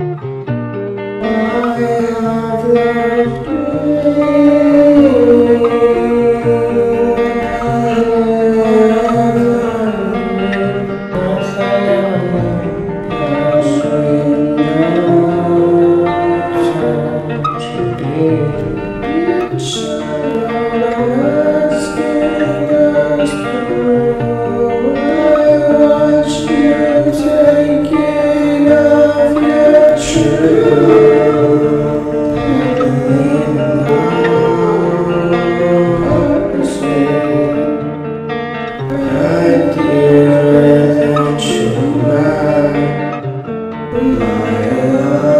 Thank you.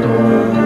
Música